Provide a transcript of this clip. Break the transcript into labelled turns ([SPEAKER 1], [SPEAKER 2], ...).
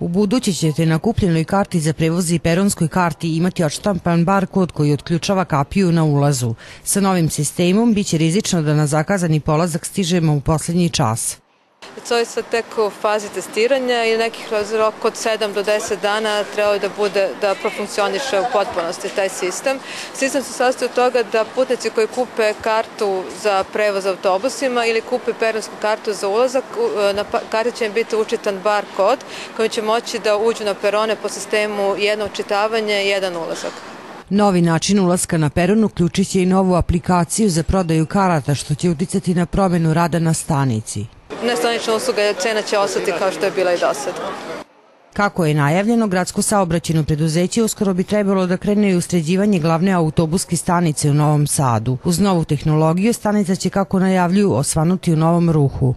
[SPEAKER 1] U budući ćete na kupljenoj karti za prevoz i peronskoj karti imati odštampan bar kod koji otključava kapiju na ulazu. Sa novim sistemom biće rizično da na zakazani polazak stižemo u poslednji čas.
[SPEAKER 2] To je sad tek u fazi testiranja i nekih rok od 7 do 10 dana trebao da bude, da profunkcioniše u potpunosti taj sistem. Sistem se sastoji od toga da putnici koji kupe kartu za prevoz autobusima ili kupe peronsku kartu za ulazak, na pa, karti će im biti učitan bar kod koji će moći da uđu na perone po sistemu jedno učitavanje, jedan ulazak.
[SPEAKER 1] Novi način ulaska na peron uključit će i novu aplikaciju za prodaju karata što će uticati na promenu rada na stanici.
[SPEAKER 2] Nestanična usluga cena će ostati kao što je bila i do sad.
[SPEAKER 1] Kako je najavljeno, gradsko saobraćeno preduzeće uskoro bi trebalo da krene i ustređivanje glavne autobuske stanice u Novom Sadu. Uz novu tehnologiju stanica će, kako najavljuju, osvanuti u novom ruhu.